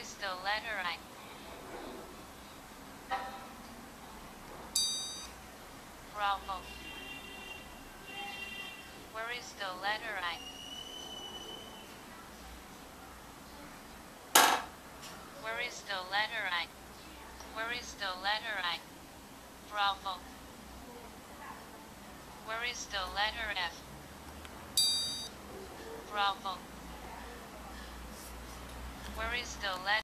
is the letter I? Bravo. Where is the letter I? Where is the letter I? Where is the letter I? Bravo. Where is the letter F? Bravo. Where is the letter